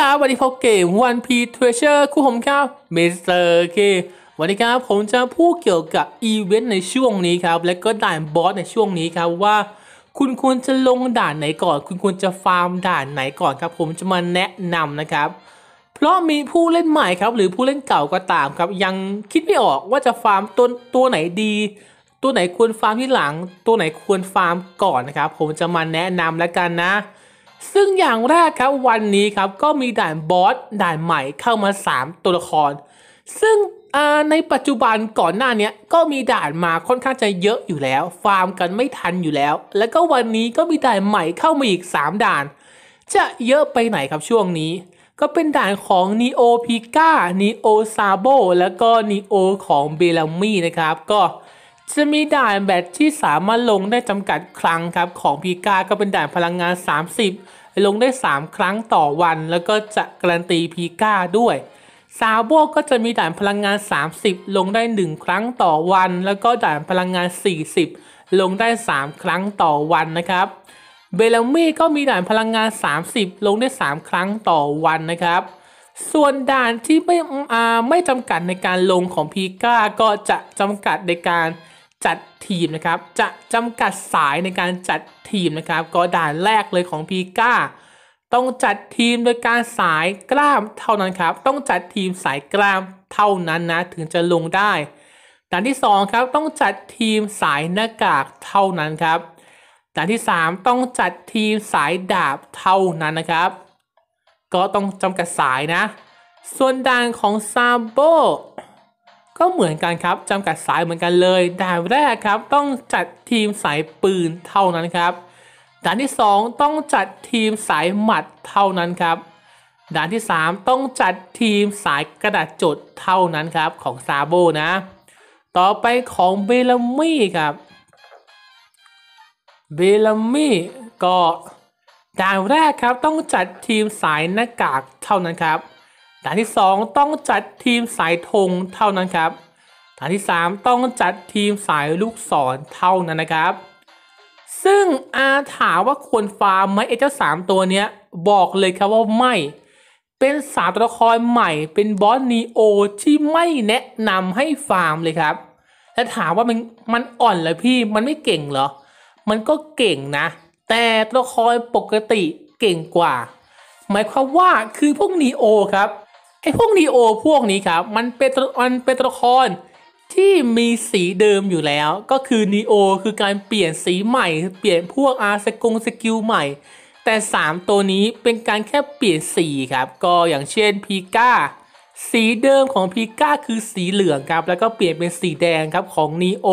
ครับวันนี้พบเกม One Piece Treasure Cruise ผมครับ Mister K วันนี้ครับผมจะพูดเกี่ยวกับอีเวนต์ในช่วงนี้ครับ และก็ด่าน boss ในช่วงนี้ครับว่า คุณควรจะลงด่านไหนก่อน คุณควรจะฟาร์มด่านไหนก่อนครับ ผมจะมาแนะนำนะครับ เพราะมีผู้เล่นใหม่ครับ หรือผู้เล่นเก่าก็ตามครับ ยังคิดไม่ออกว่าจะฟาร์มตัวตัวไหนดี ตัวไหนควรฟาร์มที่หลัง ตัวไหนควรฟาร์มก่อนนะครับ ผมจะมาแนะนำแล้วกันนะ ซึ่งอย่างแรกครับวันนี้ครับก็มีด่านบอสด่านใหม่เข้ามา 3 ตัวละคร ซึ่งในปัจจุบันก่อนหน้านี้ก็มีด่านมาค่อนข้างจะเยอะอยู่แล้ว ฟาร์มกันไม่ทันอยู่แล้ว แล้วก็วันนี้ก็มีด่านใหม่เข้ามาอีก 3 ด่าน จะเยอะไปไหนครับช่วงนี้ ก็เป็นด่านของ Neo p i k a Neo Sabo แล้วก็ Neo ของ b e l l a m y นะครับก็ จะมีด่านแบตที่สามารถลงได้จำกัดครั้งครับ ของพีกาก็เป็นด่านพลังงาน 30 ลงได้ 3 ครั้งต่อวัน แล้วก็จะการันตีพีกาด้วยซาโบก็จะมีด่านพลังงาน 30 ลงได้ 1 ครั้งต่อวัน แล้วก็ด่านพลังงาน 40 ลงได้ 3 ครั้งต่อวันนะครับ เบลมี่ก็มีด่านพลังงาน 30 ลงได้ 3 ครั้งต่อวันนะครับ ส่วนด่านที่ไม่ไม่จำกัดในการลงของพีกาก็จะจำกัดในการ จัดทีมนะครับ จะจำกัดสายในการจัดทีมนะครับ ก็ด่านแรกเลยของพีก้าต้องจัดทีมโดยการสายกล้ามเท่านั้นครับ ต้องจัดทีมสายกล้ามเท่านั้นนะ ถึงจะลงได้ ด่านที่ 2 ครับ ต้องจัดทีมสายหน้ากากเท่านั้นครับ ด่านที่ 3 ต้องจัดทีมสายดาบเท่านั้นนะครับ ก็ต้องจำกัดสายนะ ส่วนด่านของซาโบ ก็เหมือนกันครับจำกัดสายเหมือนกันเลยด่านแรกครับ ต้องจัดทีมสายปืนเท่านั้นครับด่านที่ 2 ต้องจัดทีมสายหมัดเท่านั้นครับด่านที่ 3 ต้องจัดทีมสายกระดาษจดเท่านั้นครับของซาโบนะ ต่อไปของเบลามี่ครับเบลามี่ก็ด่านแรกครับต้องจัดทีมสายหน้ากากเท่านั้นครับ ด่านที่ 2 ต้องจัดทีมสายธงเท่านั้นครับด่านที่ 3 ต้องจัดทีมสายลูกศรเท่านั้นนะครับ ซึ่งอาถามว่าควรฟาร์มไหมเอเจ้าสามตัวเนี้ยบอกเลยครับว่าไม่ เป็นสามตัวละครใหม่ เป็นบอสนีโอที่ไม่แนะนำให้ฟาร์มเลยครับและถามว่ามันมันอ่อนเลยพี่มันไม่เก่งเหรอ มันก็เก่งนะ แต่ตัวละครปกติเก่งกว่า หมายความว่าคือพวก Neo ครับ ไอ้พวก Neo พวกนี้ครับ มันเป็นมันเป็นตัวละครที่มีสีเดิมอยู่แล้ว ก็คือ Neo คือการเปลี่ยนสีใหม่ เปลี่ยนพวกอาร์สกง skill ใหม่ แต่ 3 ตัวนี้เป็นการแค่เปลี่ยนสีครับ ก็อย่างเช่นพีก้าสีเดิมของพีก้าคือสีเหลืองครับ แล้วก็เปลี่ยนเป็นสีแดงครับของ Neo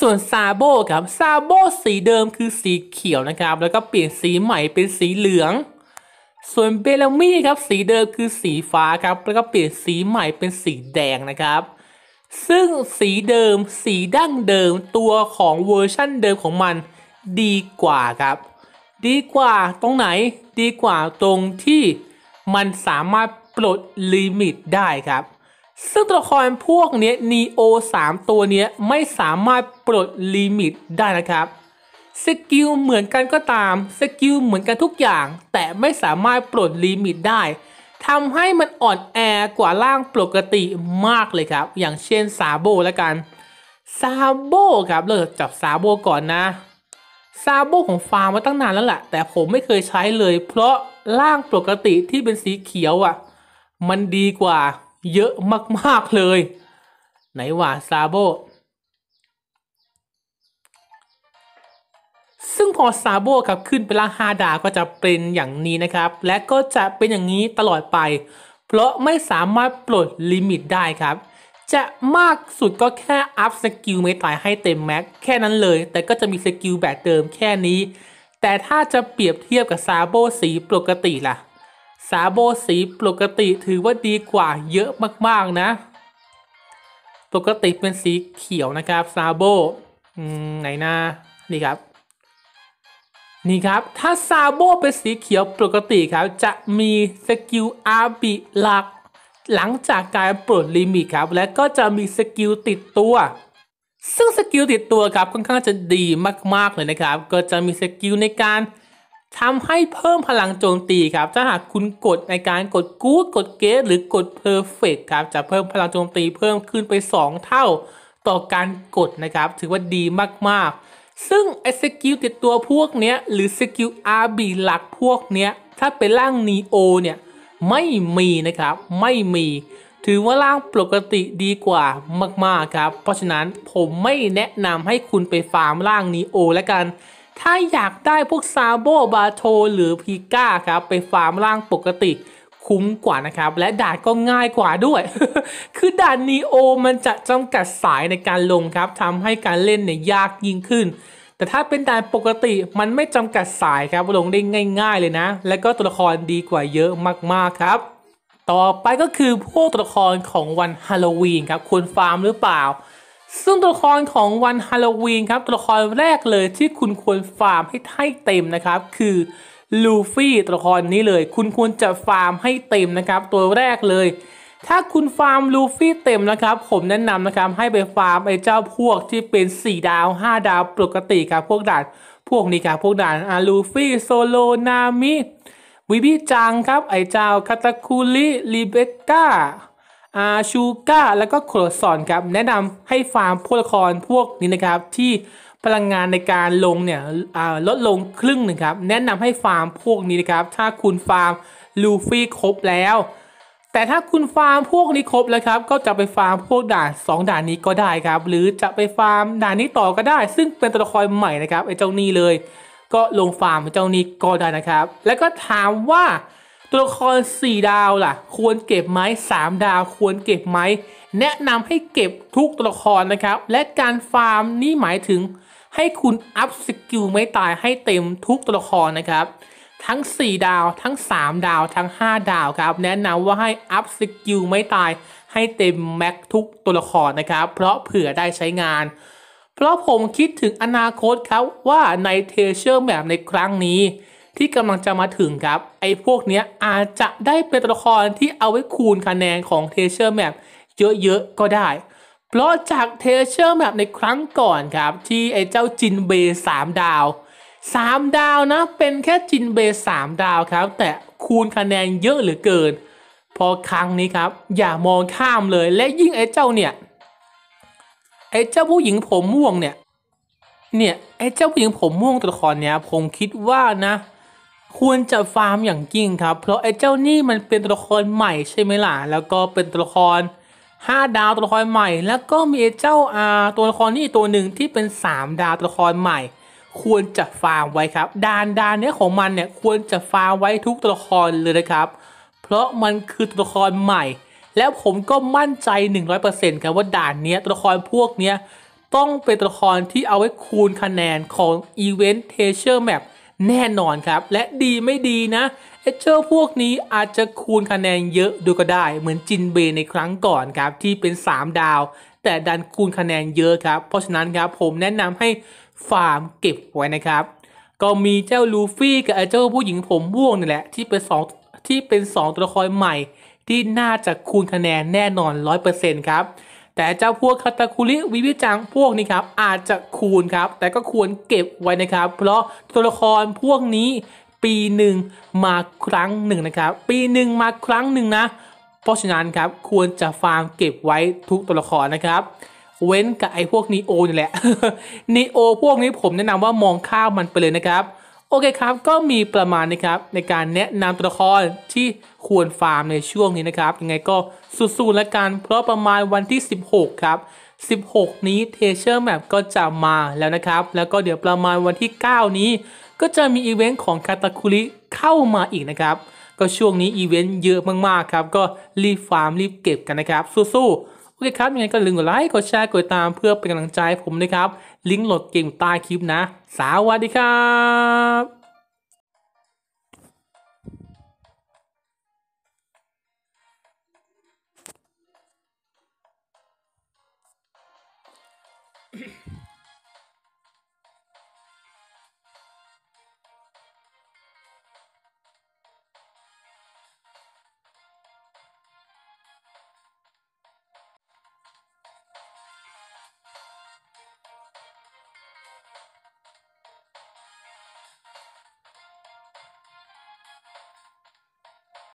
ส่วนซาโบครับซาโบสีเดิมคือสีเขียวนะครับ แล้วก็เปลี่ยนสีใหม่เป็นสีเหลือง ส่วนเบลามี่ครับสีเดิมคือสีฟ้าครับแล้วก็เปลี่ยนสีใหม่เป็นสีแดงนะครับ ซึ่งสีเดิมสีดั้งเดิมตัวของเวอร์ชั่นเดิมของมันดีกว่าครับ ดีกว่าตรงไหนดีกว่าตรงที่มันสามารถปลด limit ได้ครับ ซึ่งตัวละครพวกนี้ Neo 3ตัวนี้ไม่สามารถปลด limit ได้นะครับ skill เหมือนกันก็ตาม skill เหมือนกันทุกอย่าง แต่ไม่สามารถปลด limit ได้ทำให้มันอ่อนแอกว่าร่างปกติมากเลยครับ อย่างเช่นซาโบแล้วกันซาโบครับเลิกจับซาโบก่อนนะซาโบผมฟาร์มมาตั้งนานแล้วแหละแต่ผมไม่เคยใช้เลย เพราะร่างปกติที่เป็นสีเขียวอะ่ะ มันดีกว่าเยอะมากๆเลย ไหนว่าซาโบ ซึ่งพอซาโบครับขึ้นเป็นร่าง5ดาวก็จะเป็นอย่างนี้นะครับ และก็จะเป็นอย่างนี้ตลอดไป เพราะไม่สามารถปลด limit ได้ครับ จะมากสุดก็แค่ up skill ไม้ตายให้เต็ม max แค่นั้นเลย แต่ก็จะมี skill แบบเดิมแค่นี้ แต่ถ้าจะเปรียบเทียบกับซาโบสีปกติล่ะซาโบสีปกติถือว่าดีกว่าเยอะมากๆนะ ปกติเป็นสีเขียวนะครับซาโบไหนนะนี่ครับ นี่ครับ ถ้าซาโบเป็นสีเขียวปกติครับ จะมี skill Abi หลัก หลังจากการปลด limit ครับ และก็จะมี skill ติดตัว ซึ่ง skill ติดตัวครับค่อนข้างจะดีมากๆเลยนะครับ ก็จะมี skill ในการทำให้เพิ่มพลังโจมตีครับ ถ้าหากคุณกดในการกด good กด great หรือกด perfect ครับ จะเพิ่มพลังโจมตีเพิ่มขึ้นไป 2 เท่าต่อการกดนะครับ ถือว่าดีมากๆ ซึ่งไอ skill ติดตัวพวกเนี้ยหรือ skill Abi หลักพวกเนี้ยถ้าเป็นร่าง Neo เนี่ยไม่มีนะครับไม่มี ถือว่าร่างปกติดีกว่ามากๆครับ เพราะฉะนั้นผมไม่แนะนำให้คุณไปฟาร์มร่างนีโอแล้วกัน ถ้าอยากได้พวกซาโบบาโทหรือพีก้าครับไปฟาร์มร่างปกติ คุ้มกว่านะครับ และด่านก็ง่ายกว่าด้วย คือด่านนีโอมันจะจำกัดสายในการลงครับทำให้การเล่นเนี่ยยากยิ่งขึ้น แต่ถ้าเป็นด่านปกติมันไม่จำกัดสายครับลงได้ง่าย ๆ เลยนะ และก็ตัวละครดีกว่าเยอะมากๆครับ ต่อไปก็คือพวกตัวละครของวันฮาโลวีนครับควรฟาร์มหรือเปล่าซึ่งตัวละครของวันฮาโลวีนครับตัวละครแรกเลยที่คุณควรฟาร์มให้ให้เต็มนะครับ คือ ลูฟี่ตัวละครนี้เลย คุณควรจะฟาร์มให้เต็มนะครับ ตัวแรกเลย ถ้าคุณฟาร์มลูฟี่เต็มนะครับ ผมแนะนำนะครับให้ไปฟาร์มไอ้เจ้าพวกที่เป็น 4 ดาว 5 ดาวปกติครับพวกด่านพวกนี้ครับพวกด่านอาลูฟี่โซโรนามิวิบิจังครับ ไอ้เจ้าคาตาคุริรีเบคก้าอาชูก้าแล้วก็โคราซอนครับ แนะนำให้ฟาร์มพวกตัวละครพวกนี้นะครับ ที่ พลังงานในการลงเนี่ยลดลงครึ่งหนึ่งครับ แนะนำให้ฟาร์มพวกนี้นะครับ ถ้าคุณฟาร์มลูฟี่ครบแล้ว แต่ถ้าคุณฟาร์มพวกนี้ครบแล้วครับ ก็จะไปฟาร์มพวกด่าน 2 ด่านนี้ก็ได้ครับ หรือจะไปฟาร์มด่านนี้ต่อก็ได้ ซึ่งเป็นตัวละครใหม่นะครับไอ้เจ้านี่เลย ก็ลงฟาร์มเจ้านี้ก็ได้นะครับ แล้วก็ถามว่าตัวละคร4ดาวล่ะ ควรเก็บไหม3ดาวควรเก็บไหม แนะนำให้เก็บทุกตัวละครนะครับ และการฟาร์มนี่หมายถึง ให้คุณ up skill ไม้ตายให้เต็มทุกตัวละครนะครับ ทั้ง 4 ดาวทั้ง 3 ดาวทั้ง 5 ดาวครับ แนะนำว่าให้ up skill ไม้ตายให้เต็ม max ทุกตัวละครนะครับ เพราะเผื่อได้ใช้งาน เพราะผมคิดถึงอนาคตครับว่าใน Treasure Map ในครั้งนี้ที่กำลังจะมาถึงครับ ไอ้พวกเนี้ยอาจจะได้เป็นตัวละครที่เอาไว้คูณคะแนนของ Treasure Map เยอะๆก็ได้ เพราะจาก Treasure Map ในครั้งก่อนครับ ที่ไอ้เจ้าจินเบสามดาวสามดาวนะ เป็นแค่จินเบสามดาวครับ แต่คูณคะแนนเยอะเหลือเกิน พอครั้งนี้ครับ อย่ามองข้ามเลยและยิ่งไอ้เจ้าเนี่ยไอ้เจ้าผู้หญิงผมม่วงเนี่ยเนี่ยไอ้เจ้าผู้หญิงผมม่วงตัวละครเนี่ยผมคิดว่านะ ควรจะฟาร์มอย่างยิ่งครับ เพราะไอ้เจ้านี่มันเป็นตัวละครใหม่ใช่ไหมล่ะแล้วก็เป็นตัวละคร 5 ดาวตัวละครใหม่ แล้วก็มีเจ้าอาตัวละครนี่ตัวหนึ่งที่เป็น 3 ดาวตัวละครใหม่ ควรจะฟาร์มไว้ครับดานดานเนี้ยของมันเนี่ยควรจะฟาร์มไว้ทุกตัวละครเลยนะครับ เพราะมันคือตัวละครใหม่ แล้วผมก็มั่นใจ 100%ครับว่าด่านเนี้ยตัวละครพวกเนี้ยต้องเป็นตัวละครที่เอาไว้คูณคะแนนของ Event t e a s u r e Map แน่นอนครับ และดีไม่ดีนะเอเจอร์พวกนี้อาจจะคูณคะแนนเยอะดูก็ได้ เหมือนจินเบในครั้งก่อนครับ ที่เป็น 3 ดาว แต่ดันคูณคะแนนเยอะครับ เพราะฉะนั้นครับผมแนะนำให้ฟาร์มเก็บไว้นะครับ ก็มีเจ้าลูฟี่กับไอเจ้าผู้หญิงผมม่วงนี่แหละที่เป็นสองที่เป็น 2 ตัวละครใหม่ ที่น่าจะคูณคะแนนแน่นอน 100%ครับ แต่เจ้าพวกคาตาคุริวิวิจังพวกนี้ครับอาจจะคูณครับ แต่ก็ควรเก็บไว้นะครับ เพราะตัวละครพวกนี้ปีหนึ่งมาครั้งหนึ่งนะครับ ปีหนึ่งมาครั้งหนึ่งนะ เพราะฉะนั้นครับควรจะฟาร์มเก็บไว้ทุกตัวละครนะครับเว้นกับไอ้พวก Neo นี่แหละ Neo พวกนี้ผมแนะนำว่ามองข้ามมันไปเลยนะครับ โอเคครับ ก็มีประมาณนะครับในการแนะนำตัวละครที่ควรฟาร์มในช่วงนี้นะครับยังไงก็สู้ๆแล้วกัน เพราะประมาณวันที่ 16 ครับ 16 นี้ Treasure Map ก็จะมาแล้วนะครับ แล้วก็เดี๋ยวประมาณวันที่ 9 นี้ ก็จะมีอีเวนต์ของคาตาคุริเข้ามาอีกนะครับ ก็ช่วงนี้อีเวนต์เยอะมากๆครับ ก็รีบฟาร์มรีบเก็บกันนะครับ สู้ๆ เคครับยังไงก็ลืมกดไลค์กดแชร์กดตามเพื่อเป็นกำลังใจผมนะครับ ลิงก์โหลดเกมใต้คลิปนะ สวัสดีครับ